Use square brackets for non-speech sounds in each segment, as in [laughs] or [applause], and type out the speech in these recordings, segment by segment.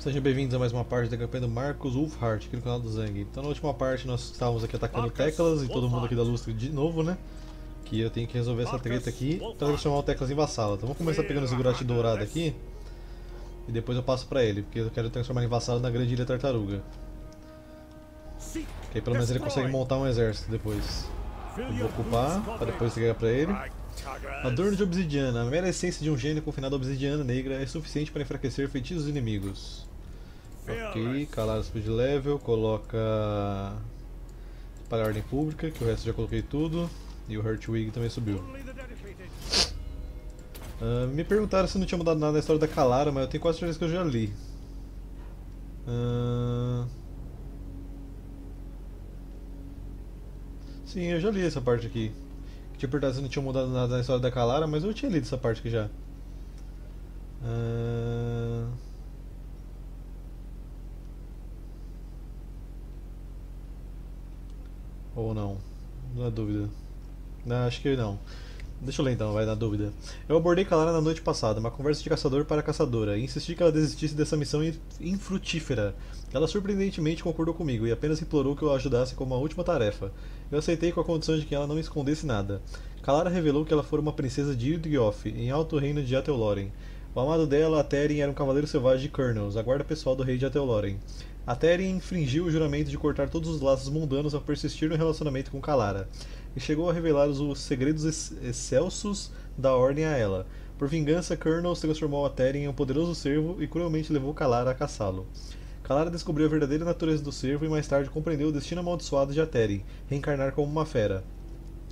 Sejam bem-vindos a mais uma parte da campanha do Marcos Wolfhard aqui no canal do Zang. Então, na última parte, nós estávamos aqui atacando Marcus Teclas e todo mundo aqui da. Lustre de novo, né? Que eu tenho que resolver essa treta aqui para Wolfhard. transformar o Teclas em vassalo. Então, vamos começar pegando esse Gurati dourado aqui e depois eu passo pra ele, porque eu quero transformar em vassalo na Grande Ilha Tartaruga. Que aí pelo menos ele consegue montar um exército depois. Eu vou ocupar para depois entregar pra ele. Adorno de obsidiana. A mera essência de um gênio confinado à obsidiana negra é suficiente para enfraquecer feitiços inimigos. Ok, calar speed level, coloca para a ordem pública, que o resto já coloquei tudo. E o Hurtwig também subiu. Ah, me perguntaram se não tinha mudado nada na história da Calara, mas eu tenho quase certeza que eu já li. Ah, Sim, eu já li essa parte aqui. Tinha perguntado se não tinha mudado nada na história da Calara, mas eu tinha lido essa parte aqui já. Ah, Ou não? Não é dúvida. Não, acho que não. Deixa eu ler então, vai na dúvida. Eu abordei Kalara na noite passada, uma conversa de caçador para caçadora, e insisti que ela desistisse dessa missão in- infrutífera. Ela surpreendentemente concordou comigo e apenas implorou que eu a ajudasse como uma última tarefa. Eu aceitei com a condição de que ela não escondesse nada. Kalara revelou que ela fora uma princesa de Ildgiof, em alto reino de Ateloren. O amado dela, Atherin, era um cavaleiro selvagem de Kernels, a guarda pessoal do rei de Ateloren. Atherin infringiu o juramento de cortar todos os laços mundanos ao persistir no relacionamento com Kalara, e chegou a revelar os, os segredos ex- excelsos da Ordem a ela. Por vingança, Kernels transformou Atherin em um poderoso servo e cruelmente levou Kalara a caçá-lo. Kalara descobriu a verdadeira natureza do servo e mais tarde compreendeu o destino amaldiçoado de Atherin, reencarnar como uma fera.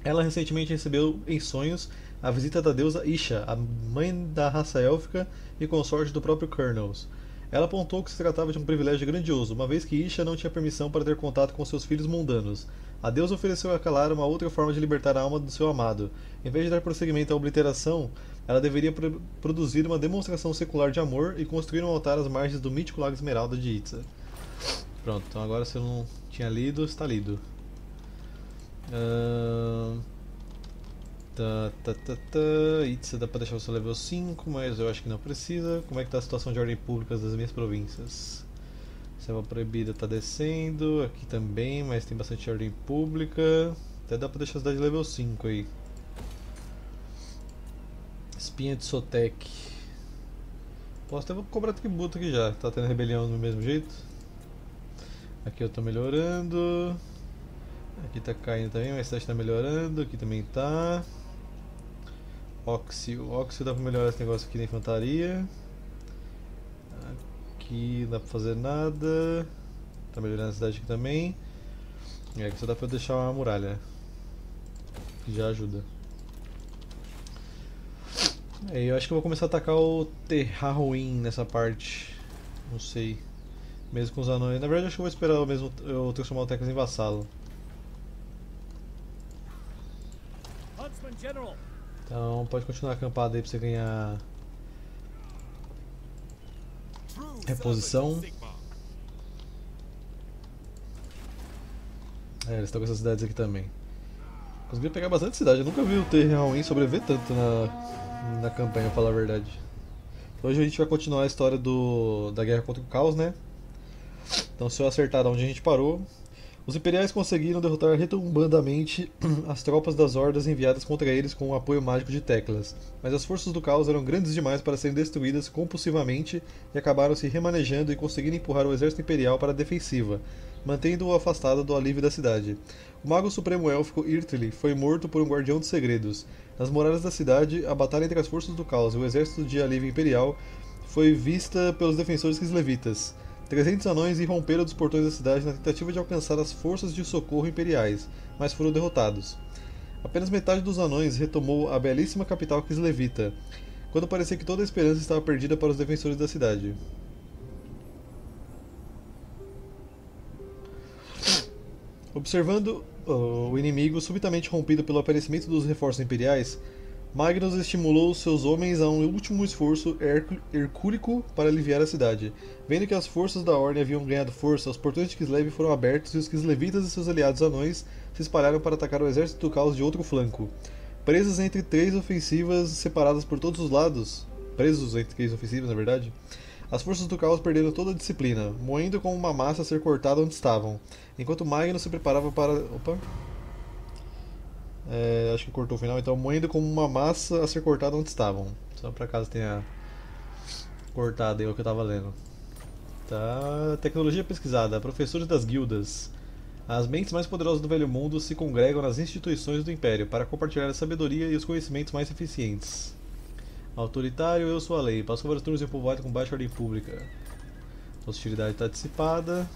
Ela recentemente recebeu em sonhos a visita da deusa Isha, a mãe da raça élfica e consorte do próprio Kernels. Ela apontou que se tratava de um privilégio grandioso, uma vez que Isha não tinha permissão para ter contato com seus filhos mundanos. A deusa ofereceu a Kalara uma outra forma de libertar a alma do seu amado. Em vez de dar prosseguimento à obliteração, ela deveria pro- produzir uma demonstração secular de amor e construir um altar às margens do mítico Lago Esmeralda de Itza. Pronto, então agora se eu não tinha lido, está lido. Ahn, Tá, tá, tá, tá. Itza dá pra deixar seu level 5, mas eu acho que não precisa. Como é que tá a situação de ordem pública das minhas províncias? Selva proibida tá descendo, aqui também, mas tem bastante ordem pública. Até dá pra deixar a cidade level 5 aí. Espinha de Sotek. Posso até cobrar tributo aqui já, tá tendo rebelião do mesmo jeito. Aqui eu tô melhorando. Aqui tá caindo também, mas a cidade tá melhorando. Aqui também tá. Óxio. Óxio dá pra melhorar esse negócio aqui da infantaria. Aqui não dá pra fazer nada. Tá melhorando a cidade aqui também. E aqui só dá pra eu deixar uma muralha. Que já ajuda. É, eu acho que eu vou começar a atacar o Terraruin nessa parte. Não sei. Mesmo com os anões. Na verdade, acho que eu vou esperar eu mesmo eu transformar o Teclas em vassalo. Huntsman General. Então pode continuar acampado aí pra você ganhar Reposição. É, eles estão com essas cidades aqui também. Consegui pegar bastante cidade, eu nunca vi o Terrain sobreviver tanto na, na campanha, falar a verdade. Hoje a gente vai continuar a história do, da guerra contra o caos, né? Então se eu acertar onde a gente parou. Os imperiais conseguiram derrotar retumbandamente [clears throat] as tropas das hordas enviadas contra eles com o apoio mágico de Teclas, mas as forças do caos eram grandes demais para serem destruídas compulsivamente e acabaram se remanejando e conseguiram empurrar o exército imperial para a defensiva, mantendo-o afastado do alívio da cidade. O mago supremo élfico Irtli foi morto por um guardião dos segredos. Nas muralhas da cidade, a batalha entre as forças do caos e o exército de alívio imperial foi vista pelos defensores kislevitas. 300 anões irromperam dos portões da cidade na tentativa de alcançar as forças de socorro imperiais, mas foram derrotados. Apenas metade dos anões retomou a belíssima capital kislevita, quando parecia que toda a esperança estava perdida para os defensores da cidade. Observando uh, o inimigo subitamente rompido pelo aparecimento dos reforços imperiais, Magnus estimulou seus homens a um último esforço hercúlico para aliviar a cidade. Vendo que as forças da Ordem haviam ganhado força, os portões de Kislev foram abertos e os Kislevitas e seus aliados anões se espalharam para atacar o exército do caos de outro flanco. Presos entre três ofensivas separadas por todos os lados, presos entre três ofensivas, na verdade, As forças do caos perderam toda a disciplina, moendo como uma massa a ser cortada onde estavam, enquanto Magnus se preparava para. Opa! É, acho que cortou o final, então moendo como uma massa a ser cortada onde estavam. Só pra caso tenha cortado aí o que eu tava lendo. Tá. Tecnologia pesquisada. Professores das guildas. As mentes mais poderosas do Velho Mundo se congregam nas instituições do Império para compartilhar a sabedoria e os conhecimentos mais eficientes. Autoritário, eu sou a lei. Passou vários turnos em povoado com baixa ordem pública. Hostilidade está dissipada.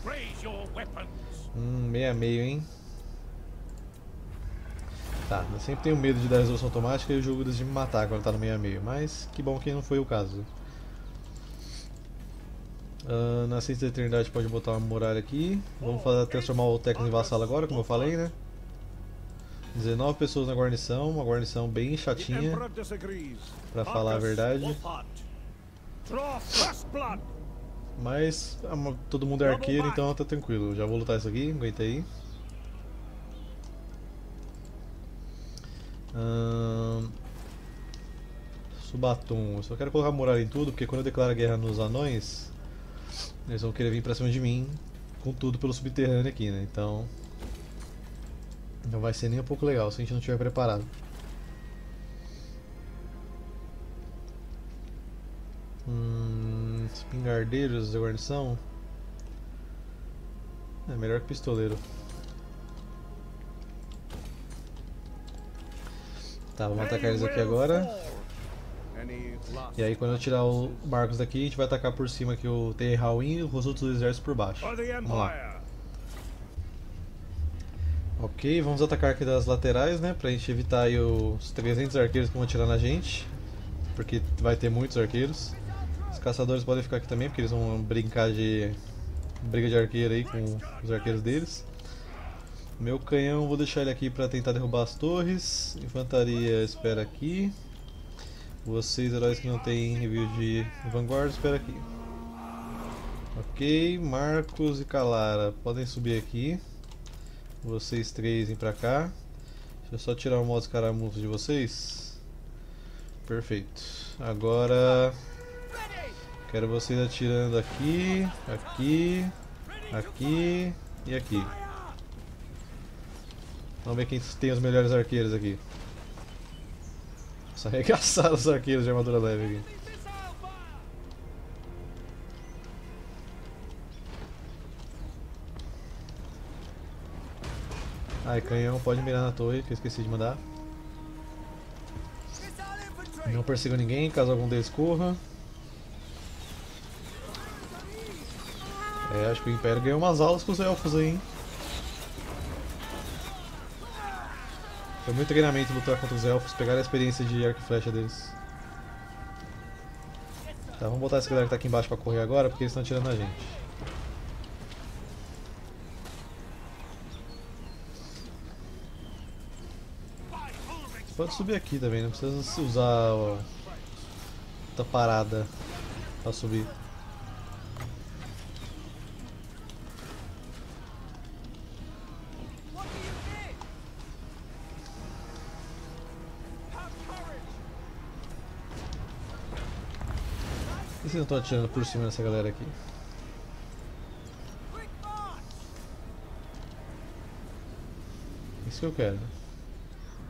Hum, meio a meio, hein? Tá, eu sempre tenho medo de dar resolução automática e o jogo de me matar quando tá no meio a meio, mas que bom que não foi o caso. Uh, na ciência da eternidade pode botar uma muralha aqui. Vamos fazer, transformar o técnico em vassalo agora, como eu falei, né? 19 pessoas na guarnição, uma guarnição bem chatinha, pra falar a verdade. Mas ma- todo mundo é arqueiro, então tá tranquilo. Já vou lutar isso aqui, aguenta aí. Ahn, Subatum, eu só quero colocar muralha em tudo, porque quando eu declaro guerra nos anões, eles vão querer vir pra cima de mim com tudo pelo subterrâneo aqui, né? Então. Não vai ser nem um pouco legal se a gente não estiver preparado. Hum, espingardeiros da guarnição. É melhor que pistoleiro. Tá, vamos atacar eles aqui agora. E aí quando eu tirar o Marcos daqui, a gente vai atacar por cima aqui o Terrauin e os outros exércitos por baixo. Vamos lá. Ok, vamos atacar aqui das laterais, né? Pra gente evitar aí os 300 arqueiros que vão atirar na gente. Porque vai ter muitos arqueiros. Os caçadores podem ficar aqui também, porque eles vão brincar de briga de arqueiro aí com os arqueiros deles. Meu canhão, vou deixar ele aqui pra tentar derrubar as torres. Infantaria, espera aqui. Vocês, heróis que não têm review de vanguarda, espera aqui. Ok, Marcos e Calara, podem subir aqui. Vocês três vêm pra cá. Deixa eu só tirar o modo escaramuço de vocês. Perfeito. Agora quero vocês atirando aqui, aqui, aqui e aqui. Vamos ver quem tem os melhores arqueiros aqui. Nossa, [laughs] arregaçaram os arqueiros de armadura leve aqui. Ai, canhão, pode mirar na torre, que eu esqueci de mandar. Não persigam ninguém, caso algum deles corra. É, acho que o Império ganhou umas aulas com os elfos aí, hein? Foi muito treinamento lutar contra os elfos, pegar a experiência de arco e flecha deles. Tá, vamos botar essa galera que tá aqui embaixo pra correr agora, porque eles estão atirando na gente. Você pode subir aqui também, não precisa usar ó, outra parada pra subir. Por que vocês estão atirando por cima dessa galera aqui? Isso que eu quero.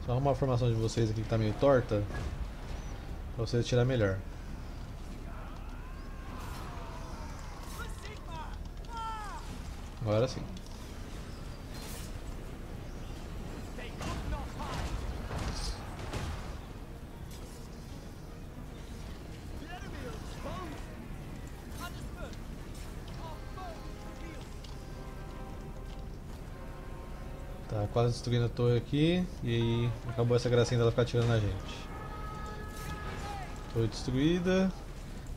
Só arrumar a formação de vocês aqui que tá meio torta. Pra vocês atirar melhor. Agora sim. Quase destruindo a torre aqui. E aí acabou essa gracinha dela ficar atirando na gente. Torre destruída.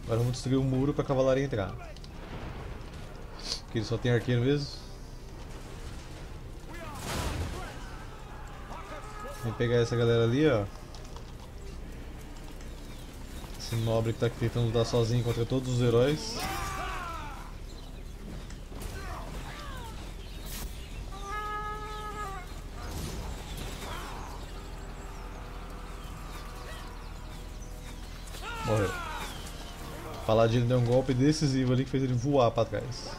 Agora vamos destruir o muro pra cavalaria entrar. Porque ele só tem arqueiro mesmo. Vamos pegar essa galera ali, ó. Esse nobre que tá aqui tentando lutar sozinho contra todos os heróis. Morreu. Paladino deu um golpe decisivo ali que fez ele voar pra trás.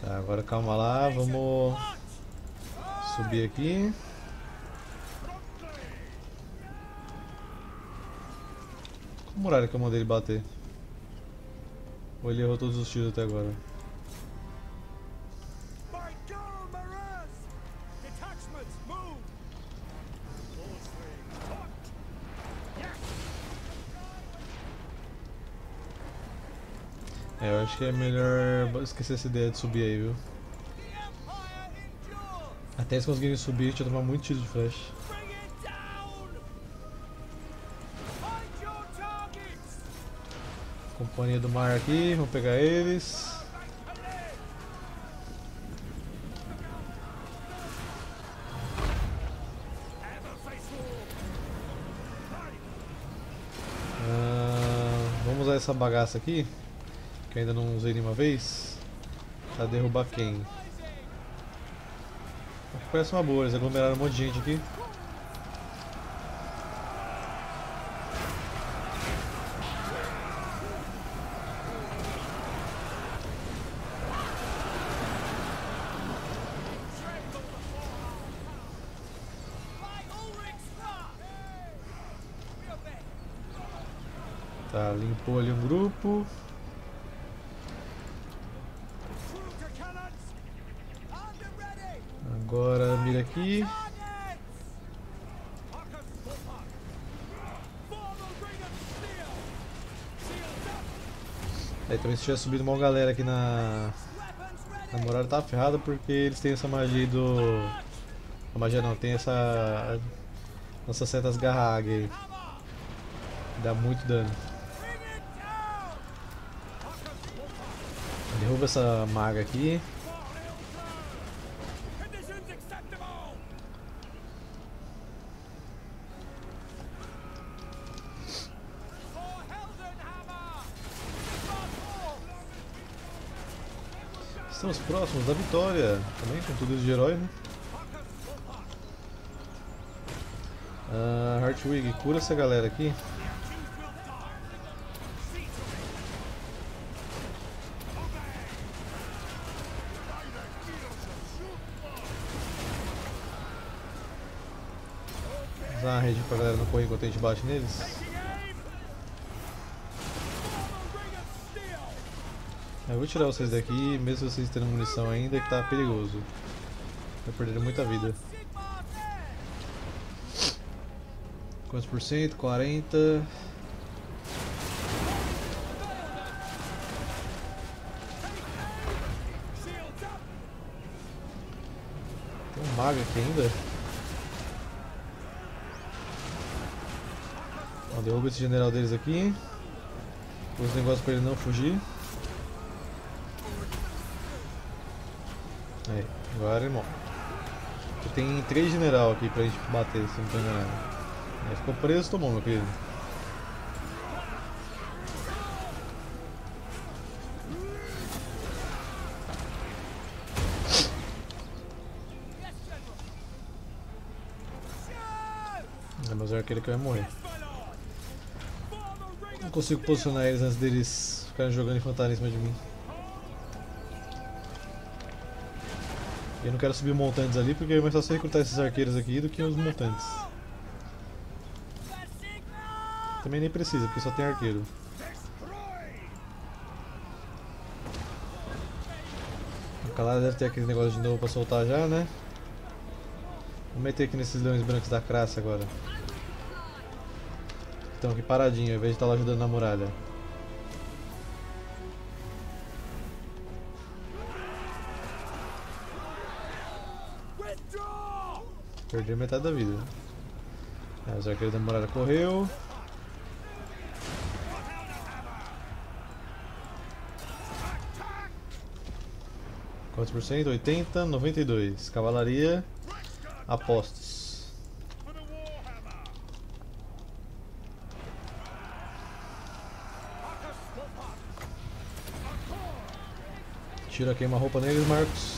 Tá, agora calma lá, vamos subir aqui. Qual muralha que eu mandei ele bater? Ou ele errou todos os tiros até agora? Acho que é melhor esquecer essa ideia de subir aí, viu? Até eles conseguirem subir, a gente vai tomar muito tiro de flash. Companhia do mar aqui, vamos pegar eles. Ah, vamos usar essa bagaça aqui, que ainda não usei nenhuma vez, pra derrubar quem? Acho que parece uma boa, eles aglomeraram um monte de gente aqui. Tá, limpou ali um grupo. Up! Aí também se tiver subido uma galera aqui na, na muralha tá ferrada porque eles têm essa magia do. A magia não, tem essa. Nossas setas águia aí. Dá muito dano. Derruba essa maga aqui. Estamos próximos da vitória. Também com tudo isso de herói, né? Wolfhard! Ah, Hartwig, cura essa galera aqui. Usar a rede pra galera não correr enquanto a gente bate neles. Eu vou tirar vocês daqui, mesmo vocês tendo munição ainda, que tá perigoso. Vai perder muita vida. Quantos por cento? 40. Shields up! Tem um mago aqui ainda. Ó, derruba esse general deles aqui. Os negócios pra ele não fugir. Agora irmão. Tem três general aqui pra gente bater, se não tô enganado. Aí, ficou preso, tomou, meu querido. É, mas arqueiro que vai morrer. Não consigo posicionar eles antes deles ficarem jogando infantaria em de mim. Eu não quero subir montantes ali porque é mais fácil recrutar esses arqueiros aqui do que os montantes. Também nem precisa, porque só tem arqueiro. O Calada deve ter aquele negócio de novo pra soltar já, né? Vou meter aqui nesses leões brancos da Crasse agora. Estão aqui paradinhos, ao invés de estar lá ajudando na muralha. Perdi metade da vida. É, os arqueiros da muralha correu. Quantos por cento? 80, 92. Cavalaria, apostos. Tira queima-roupa neles, Marcos.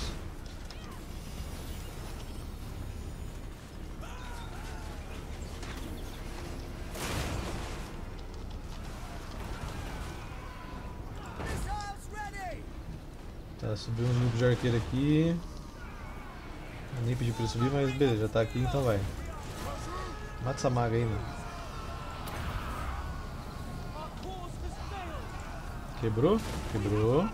Tá, subiu aqui. Nem pedi pra ele subir, mas beleza, já tá aqui, então vai. Mata essa maga aí, mano. Quebrou? Quebrou.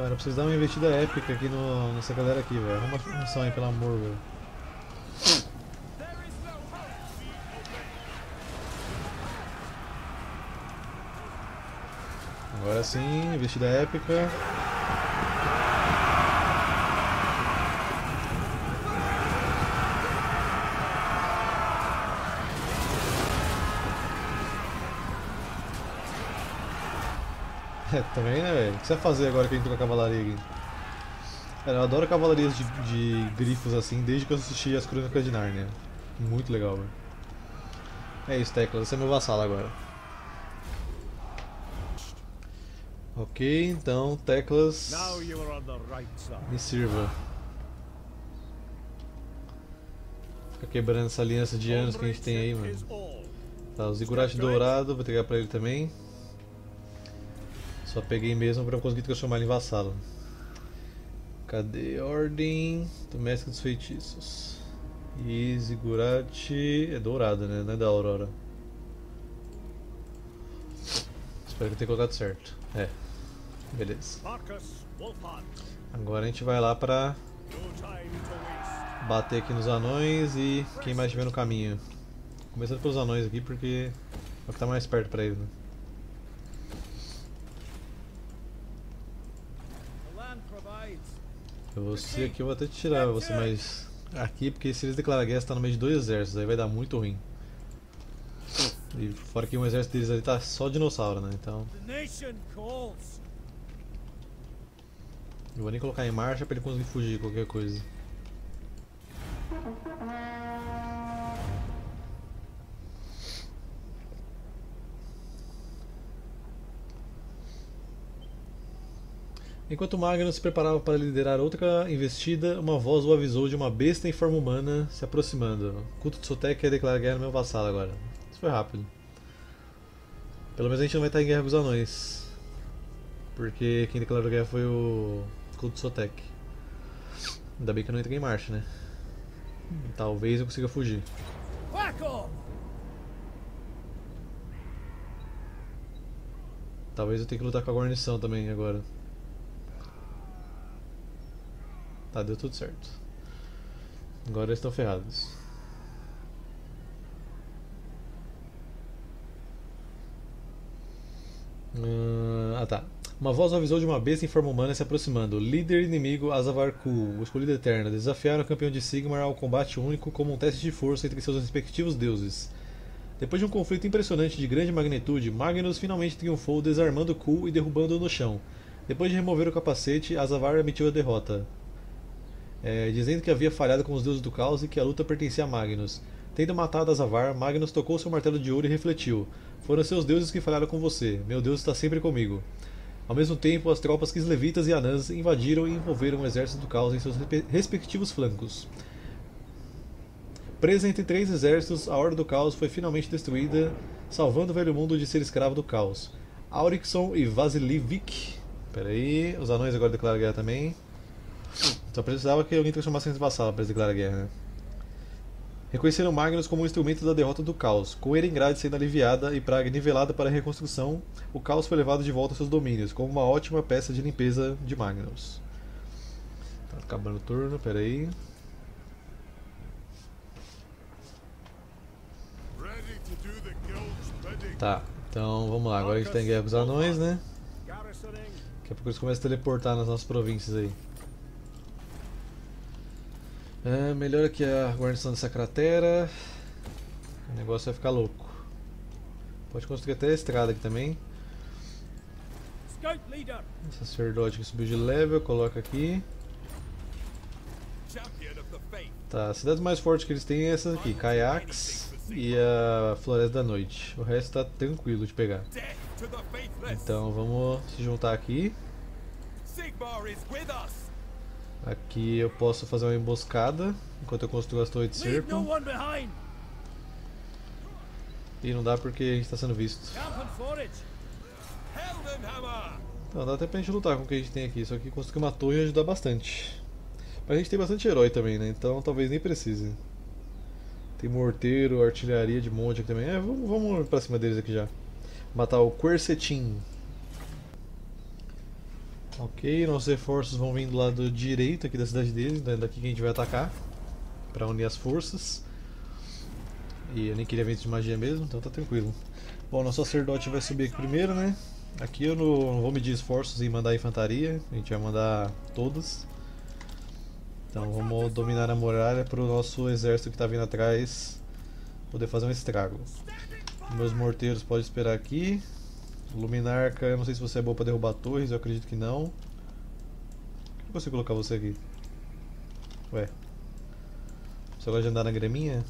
Cara, preciso dar uma investida épica aqui no, nessa galera aqui, velho. Arruma uma função aí, pelo amor, velho. Agora sim, investida épica. [laughs] É, também, né, que você vai fazer agora que a gente com a cavalaria aqui? Cara, eu adoro cavalarias de, de grifos assim, desde que eu assisti as Crônicas de Narnia. Muito legal, velho. É isso, Tecla, você é meu vassalo agora. Ok, então, Teclas, me sirva. Fica quebrando essa aliança de anos que a gente tem aí, mano. Tá, o Ziggurat dourado, vou pegar pra ele também. Só peguei mesmo pra eu conseguir transformar ele em vassalo. Cadê a ordem do mestre dos feitiços? E é dourado, né? Não é da Aurora. Espero que tenha colocado certo. É. Beleza. Agora a gente vai lá pra bater aqui nos anões e quem mais estiver no caminho. Começando pelos anões aqui porque é o que tá mais perto pra eles, né? Você aqui eu vou até tirar você mais aqui, porque se eles declarar guerra, você tá no meio de dois exércitos, aí vai dar muito ruim. E fora que um exército deles ali tá só dinossauro, né? Então eu vou nem colocar em marcha pra ele conseguir fugir de qualquer coisa. Enquanto Magnus se preparava para liderar outra investida, uma voz o avisou de uma besta em forma humana se aproximando. Culto de Sotek quer declarar guerra no meu vassalo agora. Isso foi rápido. Pelo menos a gente não vai estar em guerra com os anões. Porque quem declarou guerra foi o Culto de Sotek. Ainda bem que eu não entrei em marcha, né? Talvez eu consiga fugir. Talvez eu tenha que lutar com a guarnição também agora. Tá, deu tudo certo. Agora estão ferrados. Ah, tá. Uma voz avisou de uma besta em forma humana se aproximando. Líder inimigo Azavar Ku, o escolhido eterno, desafiaram o campeão de Sigmar ao combate único como um teste de força entre seus respectivos deuses. Depois de um conflito impressionante de grande magnitude, Magnus finalmente triunfou desarmando Ku e derrubando-o no chão. Depois de remover o capacete, Azavar admitiu a derrota, é, dizendo que havia falhado com os deuses do caos e que a luta pertencia a Magnus. Tendo matado Azavar, Magnus tocou seu martelo de ouro e refletiu: Foram seus deuses que falharam com você, meu Deus está sempre comigo. Ao mesmo tempo, as tropas kislevitas e anãs invadiram e envolveram o exército do caos em seus respe- respectivos flancos. Presa entre três exércitos, a Horda do Caos foi finalmente destruída, salvando o velho mundo de ser escravo do caos. Aurixon e Vasilivik. Pera aí, os anões agora declaram guerra também. Só precisava que alguém transformasse em vassalo para declarar guerra, né? Reconheceram Magnus como um instrumento da derrota do caos. Com Erengrad sendo aliviada e Praga nivelada para a reconstrução, o caos foi levado de volta aos seus domínios, como uma ótima peça de limpeza de Magnus. Tá acabando o turno, peraí. Tá, então vamos lá, agora a gente tá em guerra com os anões, né? Daqui a pouco eles começam a teleportar nas nossas províncias aí. É, melhor aqui a guarnição dessa cratera. O negócio vai ficar louco. Pode construir até a estrada aqui também. Leader. Sacerdote que subiu de level, coloca aqui. Tá, as cidades mais fortes que eles têm é essas aqui, Kayaks e a Floresta da Noite. O resto tá tranquilo de pegar. Então vamos se juntar aqui. Aqui eu posso fazer uma emboscada enquanto eu construo as torres de cerco. E não dá porque a gente tá sendo visto. Não, dá até pra gente lutar com o que a gente tem aqui, só que construir uma torre ajuda bastante. Mas a gente tem bastante herói também, né? Então talvez nem precise. Tem morteiro, artilharia de monte aqui também. É, vamos, vamos pra cima deles aqui já. Matar o Quercetin. Ok, nossos reforços vão vir do lado direito aqui da cidade deles, então é daqui que a gente vai atacar. Pra unir as forças. E eu nem queria vento de magia mesmo, então tá tranquilo. Bom, nosso sacerdote vai subir aqui primeiro, né? Aqui eu não, não vou medir esforços em mandar infantaria, a gente vai mandar todas. Então vamos dominar a muralha para o nosso exército que está vindo atrás poder fazer um estrago. Meus morteiros podem esperar aqui. Luminarca, eu não sei se você é boa para derrubar torres, eu acredito que não. Por que eu consigo colocar você aqui? Ué. Você gosta de andar na graminha?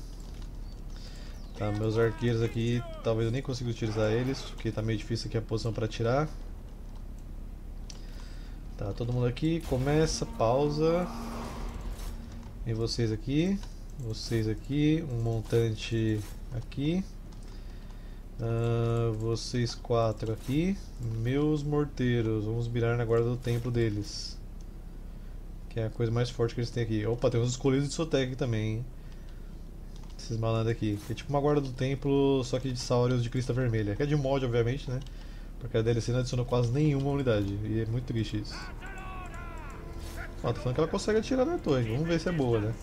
Tá, meus arqueiros aqui, talvez eu nem consiga utilizar eles, porque tá meio difícil aqui a posição para atirar. Tá, todo mundo aqui, começa, pausa. E vocês aqui, vocês aqui, um montante aqui. Ah, vocês quatro aqui, meus morteiros, vamos mirar na guarda do templo deles. Que é a coisa mais forte que eles têm aqui. Opa, tem uns escolhidos de Sotec também, hein? Esses malandros aqui. É tipo uma guarda do templo, só que de Saurios de crista vermelha. Que é de mod, obviamente, né? Porque a DLC não adicionou quase nenhuma unidade. E é muito triste isso. Ó, tô falando que ela consegue atirar na torre. Vamos ver se é boa, né?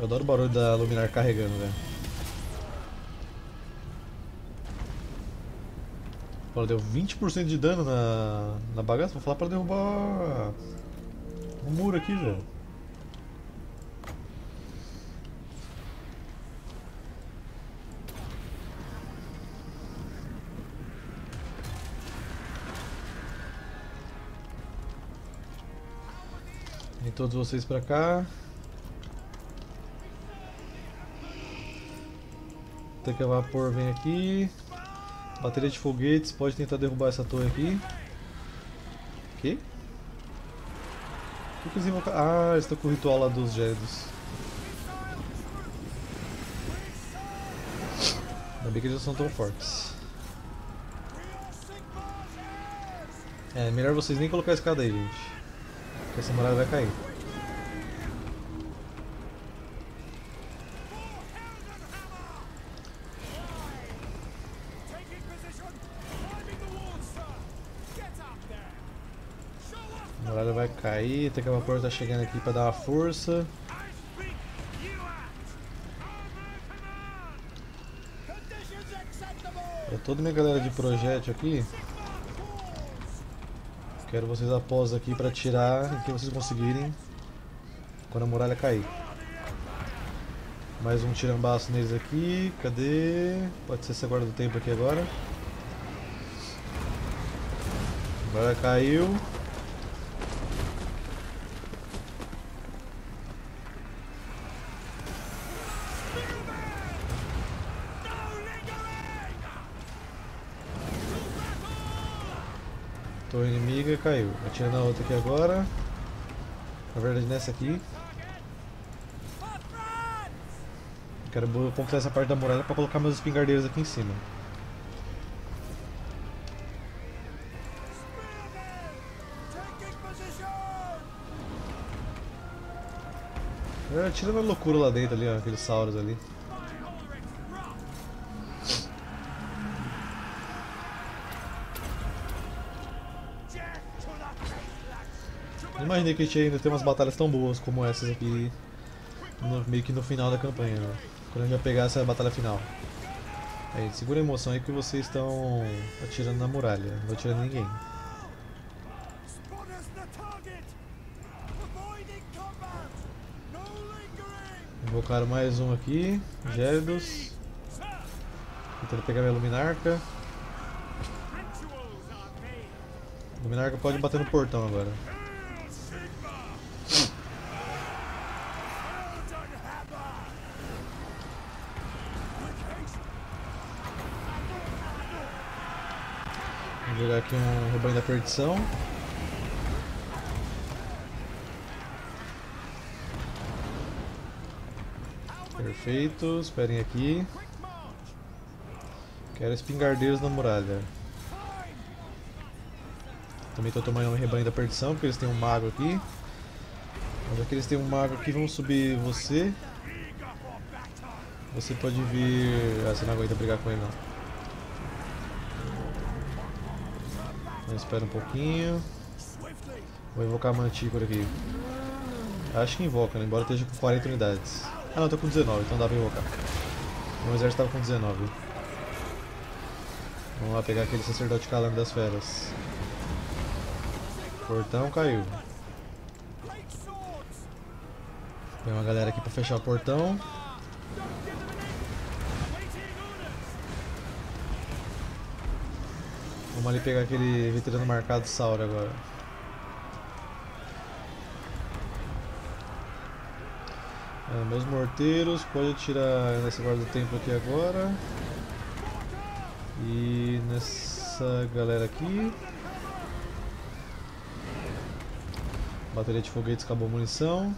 Eu adoro o barulho da luminar carregando, velho. Ela deu 20% de dano na, na bagaça. Vou falar pra derrubar o muro aqui, velho. Todos vocês pra cá. Tanque a vapor vem aqui. Bateria de foguetes, pode tentar derrubar essa torre aqui. Que? O que, que eles invocam? Ah, eles estão com o ritual lá dos Jedos. Ainda bem que eles não são tão fortes. É, melhor vocês nem colocar a escada aí, gente. Porque essa muralha vai cair. Tem que vapor tá chegando aqui pra dar uma força. É toda minha galera de projétil aqui. Quero vocês após aqui pra tirar o que vocês conseguirem quando a muralha cair. Mais um tirambaço neles aqui. Cadê? Pode ser essa guarda do tempo aqui agora. Agora caiu. No lingering. Torre inimiga caiu. Atira na outra aqui agora. Na verdade nessa aqui. Quero completar essa parte da muralha pra colocar meus espingardeiros aqui em cima. Position. É, Atira na loucura lá dentro ali, ó, aqueles sauros ali. Imaginei que a gente ainda tem umas batalhas tão boas como essas aqui, no- meio que no final da campanha, né? Quando a gente vai pegar essa batalha final. Aí, segura a emoção aí que vocês estão atirando na muralha, não atirando ninguém. Invocaram mais um aqui. Gélidos. Tentando pegar minha Luminarca. Luminarca pode bater no portão agora. Vamos jogar aqui um rebanho da perdição. Perfeito, esperem aqui. Quero espingardeiros na muralha. Também estou tomando um rebanho da perdição, porque eles têm um mago aqui. Mas já que eles têm um mago aqui, vamos subir você. Você pode vir. Ah, você não aguenta brigar com ele não. Então espera um pouquinho. Vou invocar a Mantícora aqui. Acho que invoca, né? embora esteja com 40 unidades. Ah não, tô com 19, então dá pra invocar. Meu exército tava com 19. Vamos lá pegar aquele sacerdote calame das feras. Portão caiu. Tem uma galera aqui pra fechar o portão. Vamos ali pegar aquele veterano marcado Saura agora. Ah, meus morteiros, pode atirar nessa guarda do templo aqui agora. E nessa galera aqui. Bateria de foguetes acabou a munição.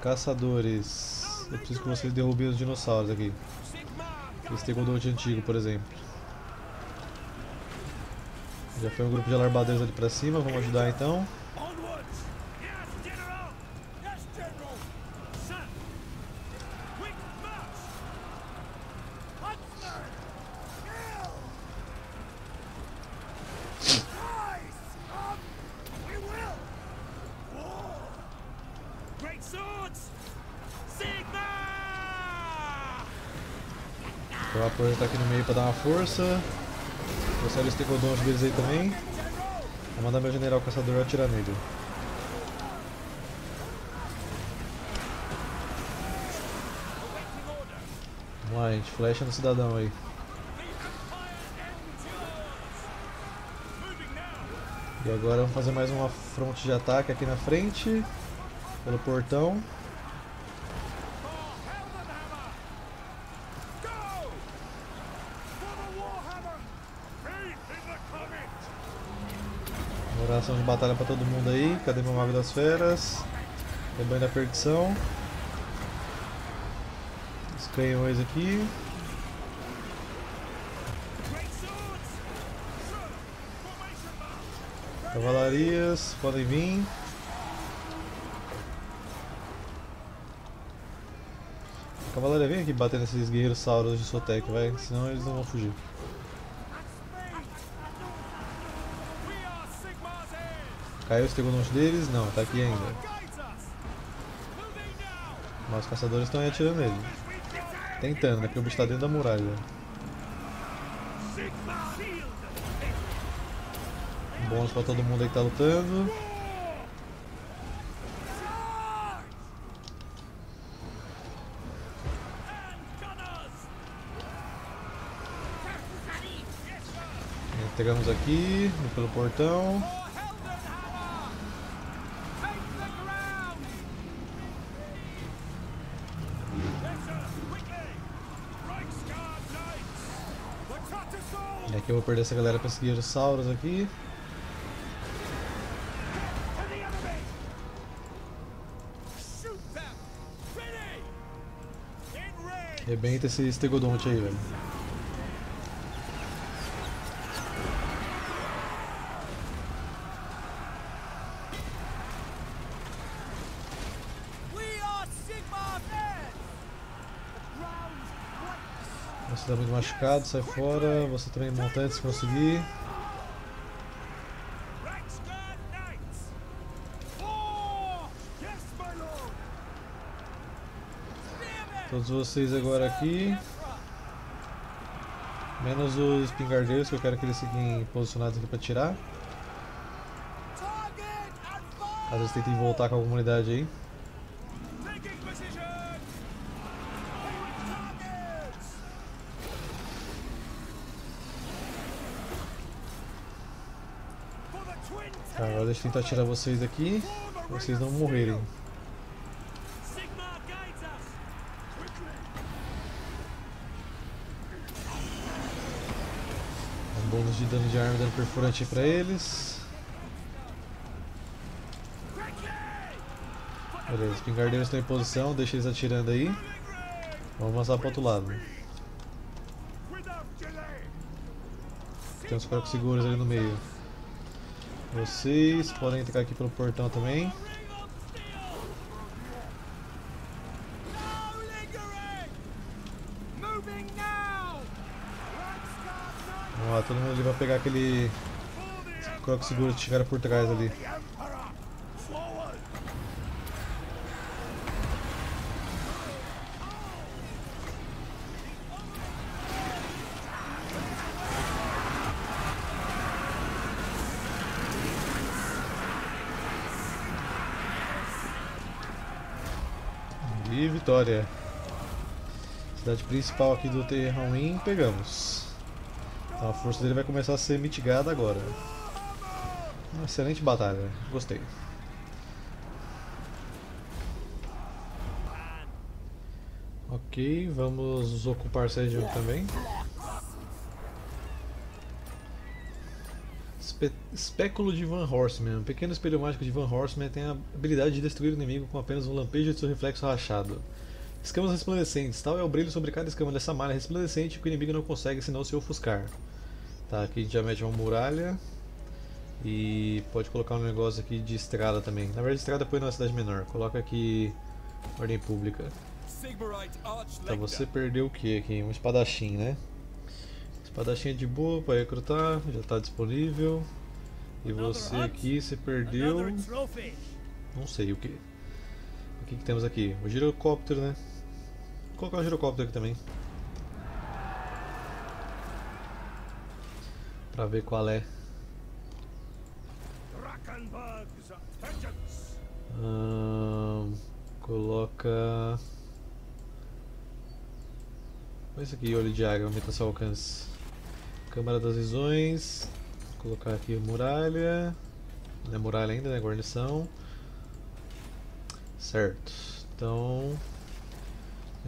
Caçadores. Eu preciso que vocês derrubem os dinossauros aqui. Esse Tegodonte antigo, por exemplo. Já foi um grupo de alarbadeiros ali pra cima, vamos ajudar então. O apoio tá aqui no meio pra dar uma força. Trouxeram esse Tegodonte deles aí também. Vou mandar meu general caçador atirar nele. Vamos lá, gente. Flecha no cidadão aí. E agora vamos fazer mais uma fronte de ataque aqui na frente. Pelo portão. Batalha pra todo mundo aí. Cadê meu mago das feras? Rebanho da perdição. Os canhões aqui. Cavalarias, podem vir. Cavalaria, vem aqui bater nesses guerreiros sauros de Sotek, vai, senão eles não vão fugir. Caiu o Stegononte deles? Não, tá aqui ainda. Mas os caçadores estão aí atirando nele. Tentando, né? Porque o bicho tá dentro da muralha. Bônus pra todo mundo aí que tá lutando. Pegamos aqui, pelo portão. Eu vou perder essa galera pra seguir os sauros aqui. Rebenta esse Stegodonte aí, velho. Machucado, sai fora. Você também montante se conseguir. Todos vocês agora aqui. Menos os espingardeiros, que eu quero que eles fiquem posicionados aqui pra tirar. Às vezes tentem voltar com a comunidade aí. Tentar tirar vocês daqui. Pra vocês não morrerem. Um bônus de dano de arma, dano perfurante pra eles. Beleza, os pingardeiros estão em posição, deixa eles atirando aí. Vamos avançar pro outro lado. Tem uns corpos seguros ali no meio. Vocês podem entrar aqui pelo portão também. Lá, todo mundo ali vai pegar aquele croco seguro que tiveram por trás ali. Vitória. Cidade principal aqui do Terrain pegamos. Então a força dele vai começar a ser mitigada agora. Uma excelente batalha, gostei. Ok, vamos ocupar Sejong também. Espéculo de Van Horseman. Um pequeno espelho mágico de Van Horseman tem a habilidade de destruir o inimigo com apenas um lampejo de seu reflexo rachado. Escamas resplandecentes. Tal é o brilho sobre cada escama dessa malha resplandecente que o inimigo não consegue senão se ofuscar. Tá, aqui a gente já mete uma muralha. E pode colocar um negócio aqui de estrada também. Na verdade, estrada põe numa cidade menor. Coloca aqui ordem pública. Então Archlector. você perdeu o que aqui? Um espadachim, né? Espadachim é de boa para recrutar, já está disponível. E você aqui, você perdeu. Não sei o que. O que, que temos aqui? O girocóptero, né? Colocar o girocóptero aqui também. Pra ver qual é. Coloca. Esse aqui, olho de águia, aumenta seu alcance. Câmara das Visões. Vou colocar aqui muralha. Não é muralha ainda, né? Guarnição. Certo. Então.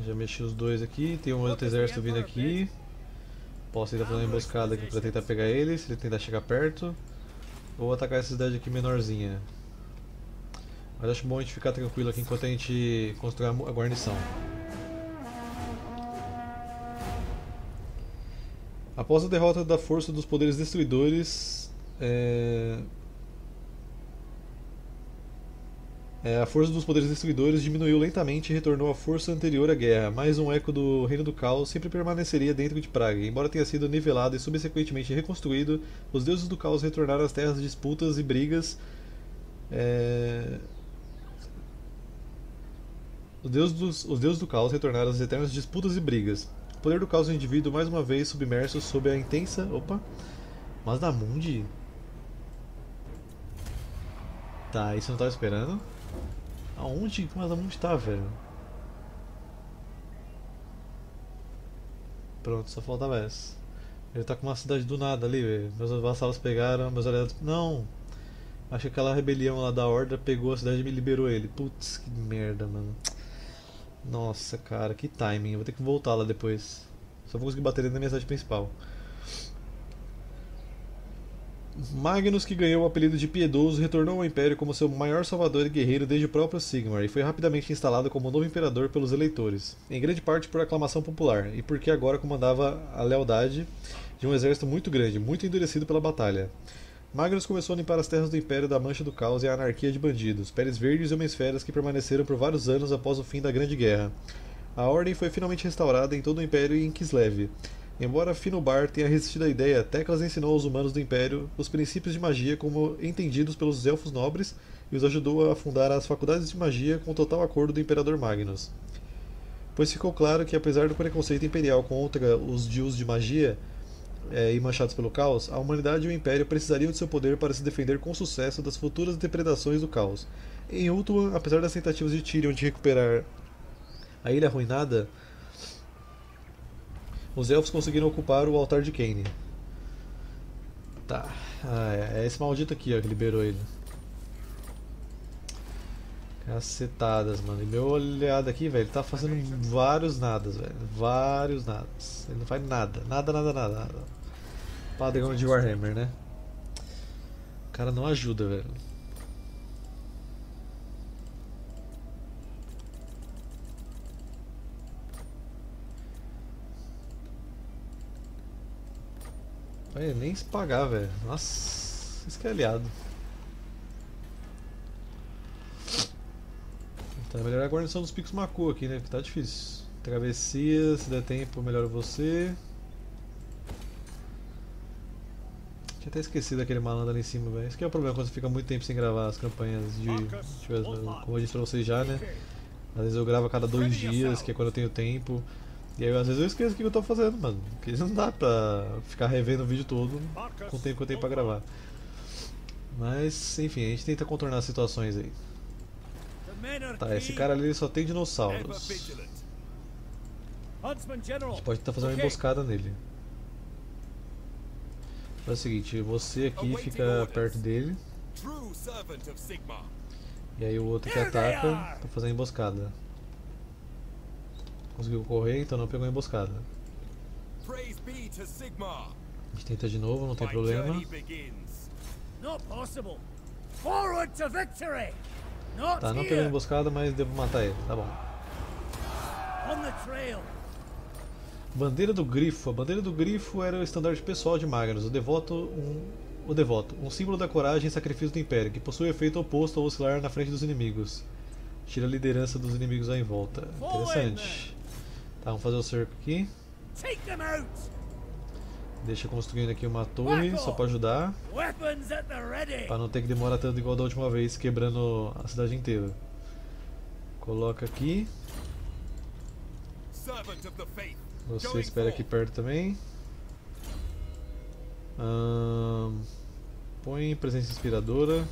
Já mexi os dois aqui. Tem um outro exército vindo aqui. Posso tentar fazer uma emboscada aqui pra tentar pegar ele, se ele tentar chegar perto. Ou atacar essa cidade aqui menorzinha. Mas acho bom a gente ficar tranquilo aqui enquanto a gente constrói a guarnição. Após a derrota da força dos poderes destruidores, é... É, a força dos poderes destruidores diminuiu lentamente e retornou à força anterior à guerra, mas um eco do Reino do Caos sempre permaneceria dentro de Praga. Embora tenha sido nivelado e subsequentemente reconstruído, os deuses do caos retornaram às terras de disputas e brigas. É... Os, deuses dos- os deuses do caos retornaram às eternas disputas e brigas. O poder do caos do indivíduo mais uma vez submerso sob a intensa. Opa! Mas da Mundi? Tá, isso eu não tava esperando. Aonde que Mazamundi tá, velho? Pronto, só faltava essa. Ele tá com uma cidade do nada ali, velho. Meus vassalos pegaram, meus aliados. Não! Acho que aquela rebelião lá da Horda pegou a cidade e me liberou ele. Putz, que merda, mano. Nossa, cara, que timing. Eu vou ter que voltar lá depois. Só vou conseguir bater ele na minha cidade principal. Magnus, que ganhou o apelido de Piedoso, retornou ao Império como seu maior salvador e guerreiro desde o próprio Sigmar e foi rapidamente instalado como novo imperador pelos eleitores, em grande parte por aclamação popular e porque agora comandava a lealdade de um exército muito grande, muito endurecido pela batalha. Magnus começou a limpar as terras do Império da Mancha do Caos e a anarquia de bandidos, peles verdes e homens feras que permaneceram por vários anos após o fim da Grande Guerra. A ordem foi finalmente restaurada em todo o Império e em Kislev. Embora Finubar tenha resistido à ideia, Teclas ensinou aos humanos do Império os princípios de magia como entendidos pelos elfos nobres e os ajudou a fundar as faculdades de magia com total acordo do Imperador Magnus. Pois ficou claro que, apesar do preconceito imperial contra os dios de magia, é, e manchados pelo caos, a humanidade e o Império precisariam de seu poder para se defender com sucesso das futuras depredações do caos. Em Ultima, apesar das tentativas de Tyrion de recuperar a Ilha Arruinada, os elfos conseguiram ocupar o altar de Kane. Tá. Ah, é, é esse maldito aqui ó, que liberou ele. Cacetadas, mano. E meu olhado aqui, velho, ele tá fazendo vários nadas, velho. Vários nadas. Ele não faz nada. Nada, nada, nada, nada. Padrão de Warhammer, né? O cara não ajuda, velho. Vai nem se pagar, velho. Nossa, isso que é aliado. Tá, melhorar a guarnição dos picos Macu aqui, né? Que tá difícil. Travessia, se der tempo, melhora você. Tinha até esquecido aquele malandro ali em cima, velho. Isso que é o problema quando você fica muito tempo sem gravar as campanhas de. Ver, como eu disse pra vocês já, né? Às vezes eu gravo a cada dois dias, que é quando eu tenho tempo. E aí às vezes eu esqueço o que eu tô fazendo, mano. Porque não dá pra ficar revendo o vídeo todo com o tempo que eu tenho pra gravar. Mas, enfim, a gente tenta contornar as situações aí. Tá, esse cara ali só tem dinossauros. A gente pode tentar fazer uma emboscada nele. Faz o seguinte, você aqui fica perto dele, e aí o outro que ataca pra fazer a emboscada. Conseguiu correr, então não pegou a emboscada. Praise be to Sigmar. A gente tenta de novo, não tem problema. Tá, não pegou emboscada, mas devo matar ele, tá bom. On the trail. Bandeira do Grifo. A bandeira do Grifo era o estandarte pessoal de Magnus, o devoto, um, o devoto, um símbolo da coragem e sacrifício do Império, que possui efeito oposto ao oscilar na frente dos inimigos. Tira a liderança dos inimigos aí em volta. Interessante. Tá, vamos fazer o cerco aqui. Take them out. Deixa construindo aqui uma torre, só pra ajudar. Pra não ter que demorar tanto igual da última vez, quebrando a cidade inteira. Coloca aqui. Você espera aqui perto também. Ahn, põe presença inspiradora.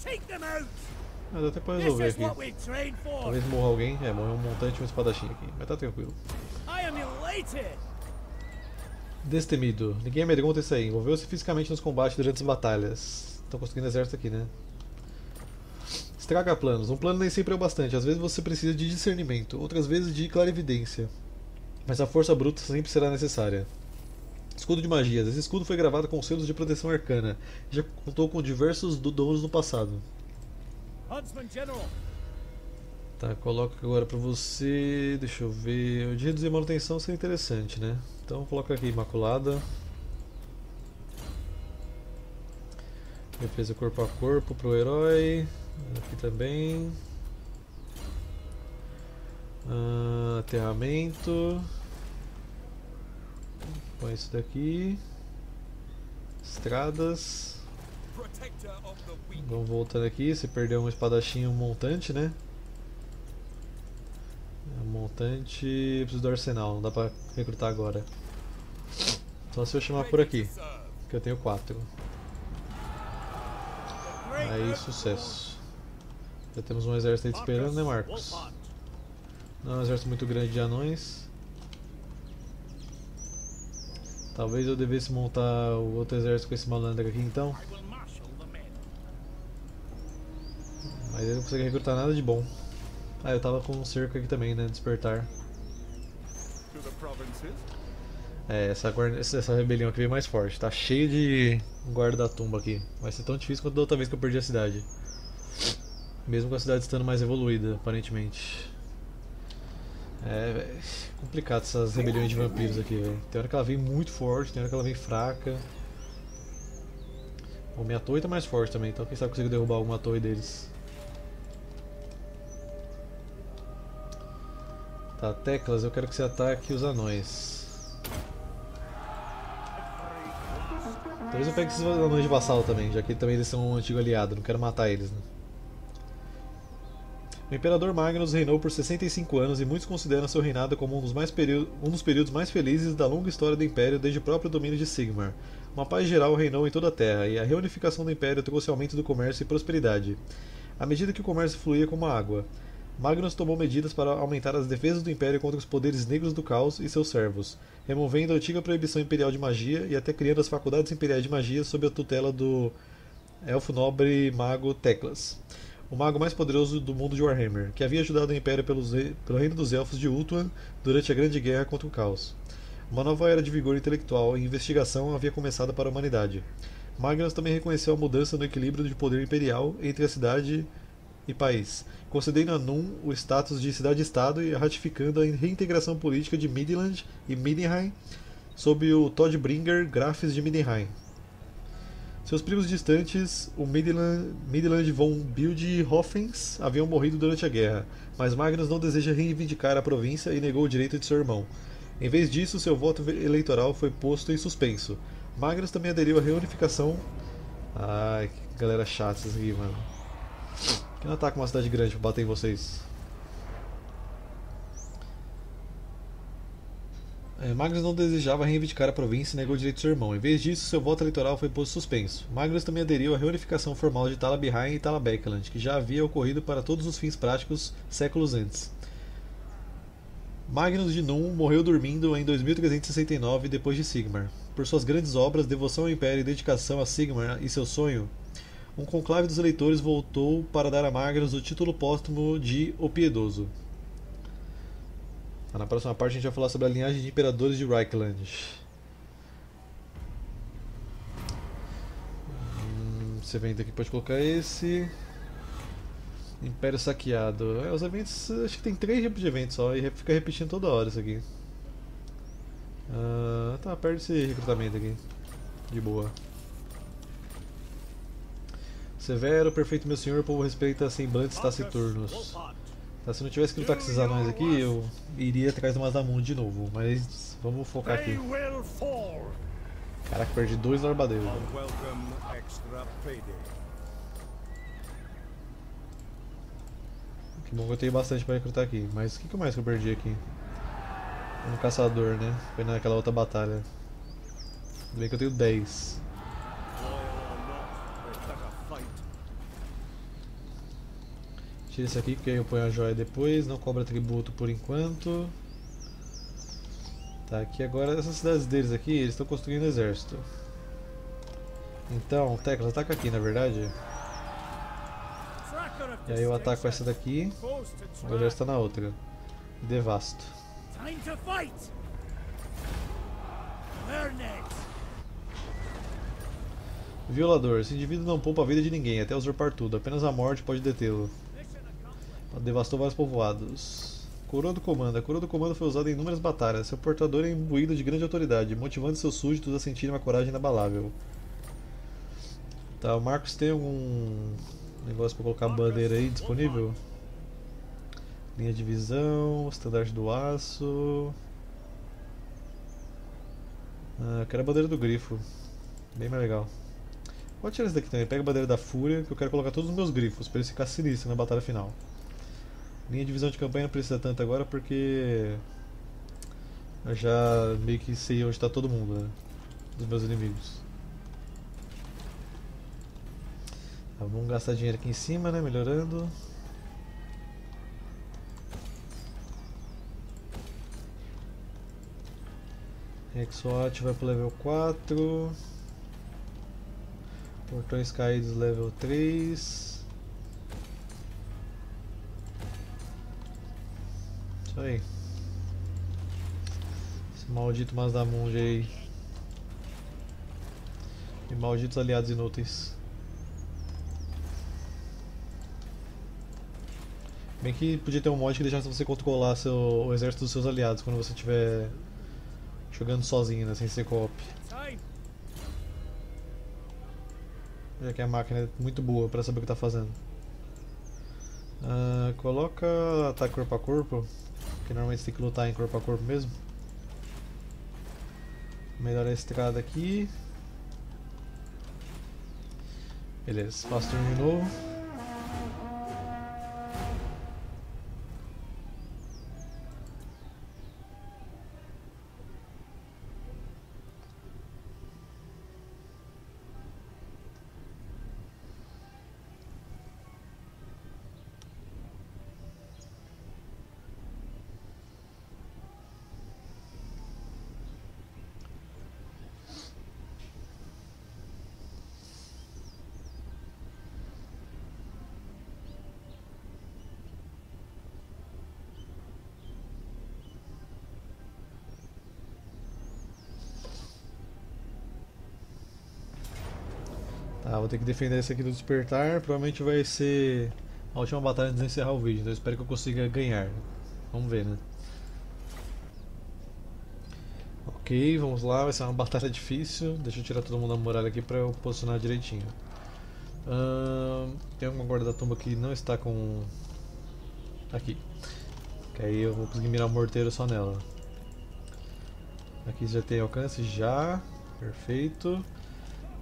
Take them out. Ah, dá até pra resolver aqui. Talvez morra alguém. É, morreu um montante e um espadachim aqui. Mas tá tranquilo. Destemido. Ninguém amedronta isso aí. Envolveu-se fisicamente nos combates durante as batalhas. Estão conseguindo exército aqui, né? Estraga planos. Um plano nem sempre é o bastante. Às vezes você precisa de discernimento, outras vezes de clarividência. Mas a força bruta sempre será necessária. Escudo de magias. Esse escudo foi gravado com selos de proteção arcana. Já contou com diversos do- donos no passado. Tá, coloca agora pra você. Deixa eu ver. O de reduzir manutenção seria interessante, né? Então coloca aqui Imaculada. Defesa corpo a corpo pro herói. Aqui também. Ah, aterramento. Põe isso daqui. Estradas. Vamos voltando aqui, você perdeu um espadachim um montante, né? É, Um montante. Preciso do arsenal, não dá pra recrutar agora. Só se eu chamar por aqui, que eu tenho quatro. Aí, sucesso. Já temos um exército aí te esperando, né, Marcos? Não é um exército muito grande de anões. Talvez eu devesse montar o outro exército com esse malandro aqui então. Mas ele não consegue recrutar nada de bom. Ah, eu tava com um cerco aqui também, né? Despertar. É, essa, guarda- essa rebelião aqui veio mais forte. Tá cheio de guarda da tumba aqui. Vai ser tão difícil quanto da outra vez que eu perdi a cidade. Mesmo com a cidade estando mais evoluída, aparentemente. É, véi, complicado essas rebeliões de vampiros aqui, velho. Tem hora que ela vem muito forte, tem hora que ela vem fraca. Bom, minha torre tá mais forte também, então quem sabe eu consigo derrubar alguma torre deles. Tá, teclas, eu quero que você ataque os anões. Talvez eu pegue esses anões de vassalo também, já que também eles são um antigo aliado, não quero matar eles, né? O Imperador Magnus reinou por 65 anos e muitos consideram seu reinado como um dos, um dos períodos mais felizes da longa história do Império desde o próprio domínio de Sigmar. Uma paz geral reinou em toda a Terra e a reunificação do Império trouxe aumento do comércio e prosperidade. À medida que o comércio fluía como água, Magnus tomou medidas para aumentar as defesas do Império contra os poderes negros do caos e seus servos, removendo a antiga proibição imperial de magia e até criando as faculdades imperiais de magia sob a tutela do elfo nobre mago Teclas, o mago mais poderoso do mundo de Warhammer, que havia ajudado o Império pelos pelo reino dos elfos de Ultuan durante a Grande Guerra contra o Caos. Uma nova era de vigor intelectual e investigação havia começado para a humanidade. Magnus também reconheceu a mudança no equilíbrio de poder imperial entre a cidade e país, concedendo a Num o status de cidade-estado e ratificando a reintegração política de Midland e Middenheim sob o Todbringer Grafes de Middenheim. Seus primos distantes, o Midland, Midland von Bildhofens, haviam morrido durante a guerra, mas Magnus não deseja reivindicar a província e negou o direito de seu irmão. Em vez disso, seu voto eleitoral foi posto em suspenso. Magnus também aderiu à reunificação. Ai, que galera chata isso aqui, mano. Quem não ataca uma cidade grande pra bater em vocês? É, Magnus não desejava reivindicar a província e negou o direito de seu irmão. Em vez disso, seu voto eleitoral foi posto suspenso. Magnus também aderiu à reunificação formal de Talabiheim e Talabekeland, que já havia ocorrido para todos os fins práticos séculos antes. Magnus de Num morreu dormindo em 2369 depois de Sigmar. Por suas grandes obras, devoção ao Império e dedicação a Sigmar e seu sonho, um conclave dos eleitores voltou para dar a Magnus o título póstumo de O Piedoso. Tá, Na próxima parte a gente vai falar sobre a linhagem de imperadores de Reichland. Hum, esse evento aqui pode colocar esse. Império saqueado. É, os eventos. Acho que tem três tipos de eventos só e fica repetindo toda hora isso aqui. Ah, tá, perde esse recrutamento aqui. De boa. Severo, perfeito meu senhor, o povo respeita semblantes taciturnos. Tá, se não tivesse que lutar com esses anões aqui, eu iria atrás do Mazamundo de novo, mas vamos focar aqui. Caraca, perdi dois payday. Que bom que eu tenho bastante pra recrutar aqui. Mas o que, que mais que eu perdi aqui? Um caçador, né? Foi naquela outra batalha. Tudo bem que eu tenho 10. Tira esse aqui aí eu ponho a joia depois. Não cobra tributo por enquanto. Tá, aqui agora essas cidades deles aqui, eles estão construindo exército. Então, Teclas, ataca aqui na verdade. E aí eu ataco essa daqui. O exército tá na outra. E devasto. Violador. Esse indivíduo não poupa a vida de ninguém, até usurpar tudo. Apenas a morte pode detê-lo. Devastou vários povoados. Coroa do Comando. A Coroa do Comando foi usada em inúmeras batalhas. Seu portador é imbuído de grande autoridade, motivando seus súditos a sentirem uma coragem inabalável. Tá, o Marcos tem algum negócio para colocar a bandeira aí disponível? Linha de visão, estandarte do aço. Ah, eu quero a bandeira do grifo. Bem mais legal. Pode tirar esse daqui também. Pega a bandeira da Fúria, que eu quero colocar todos os meus grifos, para ele ficar sinistro na batalha final. Linha de visão de campanha não precisa tanto agora porque eu já meio que sei onde está todo mundo, né? Dos meus inimigos. Tá, vamos gastar dinheiro aqui em cima, né? Melhorando. Exoat vai pro level 4. Portões caídos level 3. Isso aí. Esse maldito Mazdamundi aí. E malditos aliados inúteis. Bem que podia ter um mod que deixasse você controlar seu, o exército dos seus aliados quando você estiver jogando sozinho, né, sem ser co-op. Já que a máquina é muito boa pra saber o que tá fazendo. Ah, coloca ataque corpo a corpo, que normalmente você tem que lutar em corpo a corpo mesmo. Melhora a estrada aqui. Beleza, faço turno ter que defender esse aqui do despertar. Provavelmente vai ser a última batalha antes de encerrar o vídeo. Então eu espero que eu consiga ganhar. Vamos ver, né? Ok, vamos lá. Vai ser uma batalha difícil. Deixa eu tirar todo mundo da muralha aqui pra eu posicionar direitinho. Ahn, tem alguma guarda da tumba que não está com... Aqui. Que aí eu vou conseguir mirar o morteiro só nela. Aqui já tem alcance? Já. Perfeito.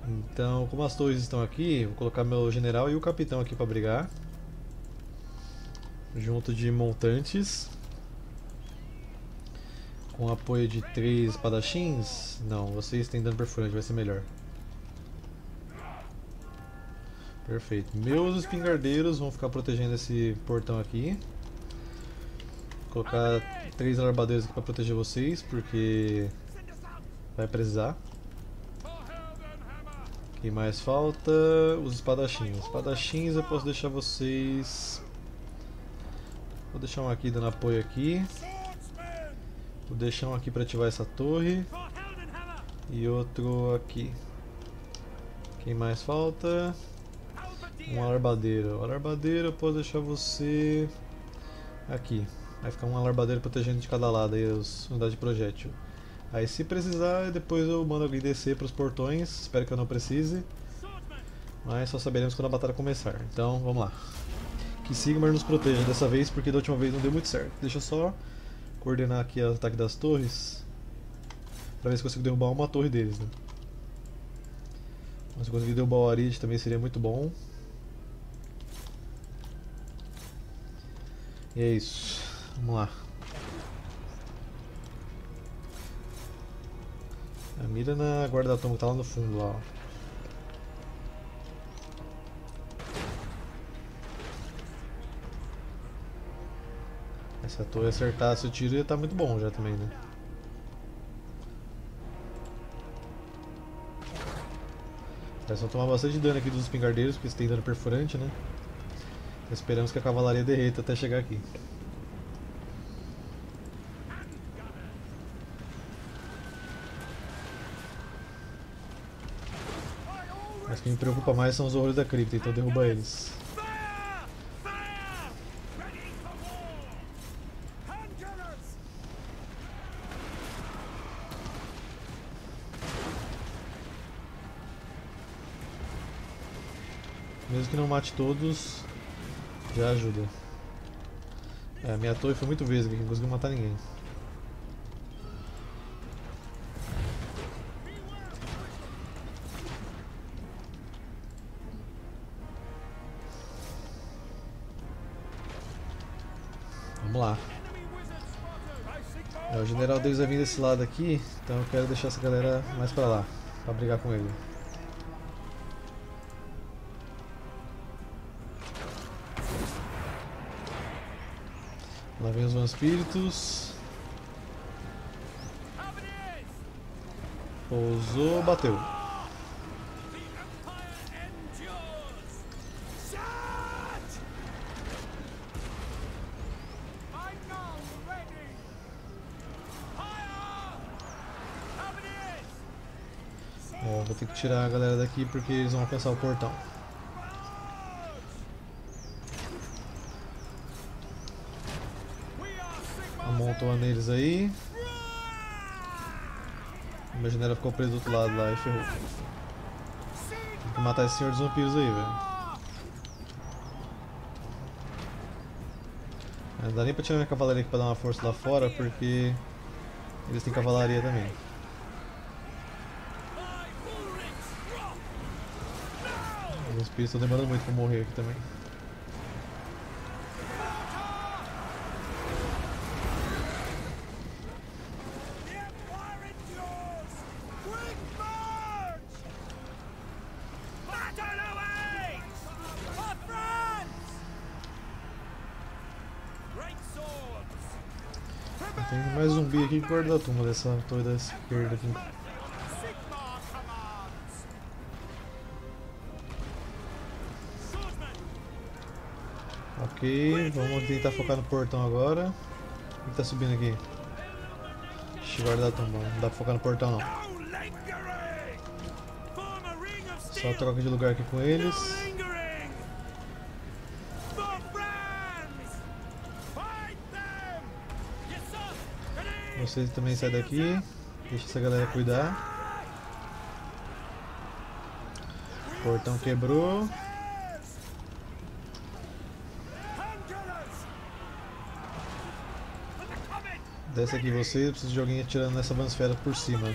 Então, como as torres estão aqui, vou colocar meu general e o capitão aqui para brigar. Junto de montantes. Com apoio de três espadachins. Não, vocês têm dano perfurante, vai ser melhor. Perfeito. Meus espingardeiros vão ficar protegendo esse portão aqui. Vou colocar três alarbadeiros aqui para proteger vocês, porque vai precisar. Quem mais falta? Os espadachins. Os espadachins eu posso deixar vocês. Vou deixar um aqui dando apoio aqui. Vou deixar um aqui para ativar essa torre. E outro aqui. Quem mais falta? Um alarbadeiro. O alarbadeiro eu posso deixar você aqui. Vai ficar um alarbadeiro protegendo de cada lado aí as unidades de projétil. Aí se precisar, depois eu mando alguém descer para os portões. Espero que eu não precise. Mas só saberemos quando a batalha começar. Então vamos lá. Que Sigmar nos proteja dessa vez, porque da última vez não deu muito certo. Deixa eu só coordenar aqui o ataque das torres. Pra ver se consigo derrubar uma torre deles. Né? Mas se conseguir derrubar o Arid também seria muito bom. E é isso. Vamos lá. A mira na guarda atômica tá lá no fundo lá, ó. Se a torre acertasse o tiro ia estar muito bom já também, né? Eles vão tomar bastante dano aqui dos espingardeiros, porque eles têm dano perfurante, né? Esperamos que a cavalaria derreta até chegar aqui. Que me preocupa mais são os horrores da cripta, então derruba eles. Mesmo que não mate todos, já ajuda. É, minha torre foi muito vesga, não conseguiu matar ninguém. General deles vai vir desse lado aqui, então eu quero deixar essa galera mais pra lá, pra brigar com ele. Lá vem os. Avenues! Pousou, bateu. É, vou ter que tirar a galera daqui porque eles vão alcançar o portão. Amontoa neles aí. Meu general ficou preso do outro lado lá e ferrou. Tem que matar esse senhor dos vampiros aí, velho. É, Não dá nem pra tirar minha cavalaria aqui pra dar uma força lá fora, porque eles têm cavalaria também. Vampiros estão demorando muito pra morrer aqui também. Tem mais zumbi aqui que guarda a tumba dessa torre da esquerda aqui. Ok, vamos tentar focar no portão agora. Quem tá subindo aqui? Ixi, guarda a tumba, não dá pra focar no portão não. Só troca de lugar aqui com eles. Vocês também saem daqui. Deixa essa galera cuidar. O portão quebrou. Desce aqui vocês. Eu preciso de alguém atirando nessa vansfera por cima.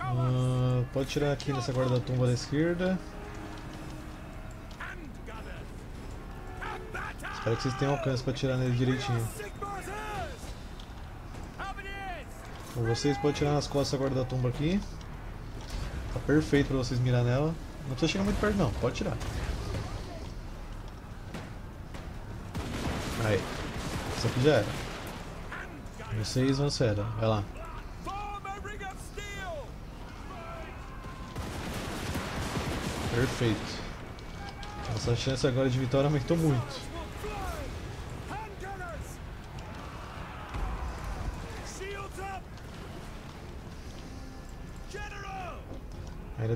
Ah, pode tirar aqui nessa guarda-tumba da esquerda. Espero que vocês tenham alcance para tirar nele direitinho. Vocês podem tirar nas costas a guarda-tumba aqui. Tá perfeito pra vocês mirar nela. Não precisa chegar muito perto não, pode tirar. Aí. Isso aqui já era. Vocês vão esfera, vai lá. Perfeito. Nossa chance agora de vitória aumentou muito.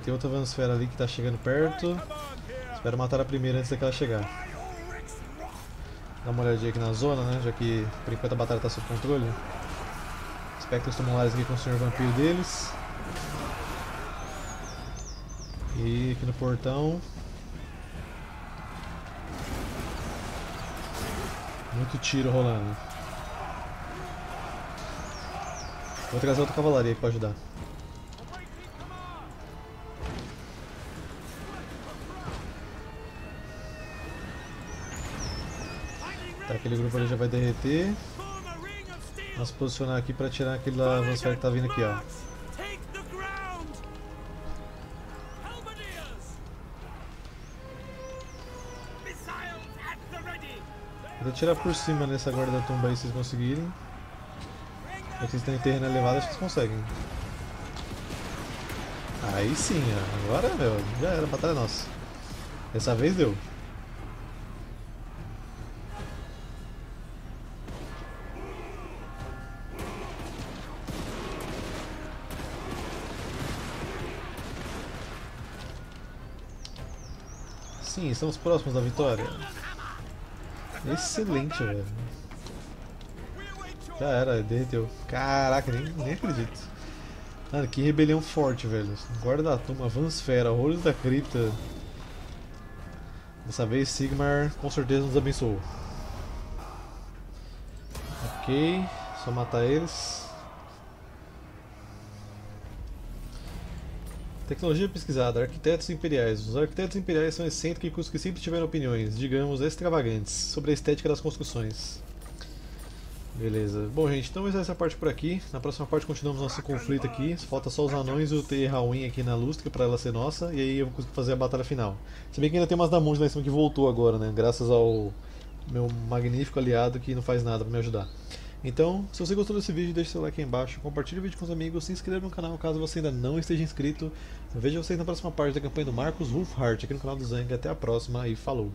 Tem outra vansfera ali que tá chegando perto. Espero matar a primeira antes daquela chegar. Dá uma olhadinha aqui na zona, né? Já que por enquanto a batalha tá sob controle. Espectros tumulares aqui com o senhor vampiro deles. E aqui no portão. Muito tiro rolando. Vou trazer outra cavalaria aqui pra ajudar. Aquele grupo ali já vai derreter. Vamos posicionar aqui pra tirar aquele avançado que tá vindo aqui, ó. Vou tirar por cima nessa guarda-tumba aí se vocês conseguirem. Já que vocês estão em terreno elevado, acho que vocês conseguem. Aí sim, ó. agora, meu, já era, batalha nossa. Dessa vez deu. Estamos próximos da vitória. Excelente, velho. Já era, derreteu. Caraca, nem, nem acredito. Mano, que rebelião forte, velho. Guarda-tumba, Vansfera, Olhos da Cripta. Dessa vez Sigmar com certeza nos abençoou. Ok, só matar eles. Tecnologia pesquisada, arquitetos imperiais. Os arquitetos imperiais são excêntricos que sempre tiveram opiniões, digamos, extravagantes, sobre a estética das construções. Beleza. Bom, gente, então essa é essa parte por aqui. Na próxima parte continuamos nosso conflito aqui. Falta só os anões e o T Rain aqui na Lustra pra ela ser nossa. E aí eu vou conseguir fazer a batalha final. Se bem que ainda tem umas Damonde lá em cima que voltou agora, né? Graças ao meu magnífico aliado que não faz nada pra me ajudar. Então, se você gostou desse vídeo, deixe seu like aí embaixo, compartilhe o vídeo com os amigos, se inscreva no canal caso você ainda não esteja inscrito. Vejo vocês na próxima parte da campanha do Marcos Wolfhard aqui no canal do Zang. Até a próxima e falou!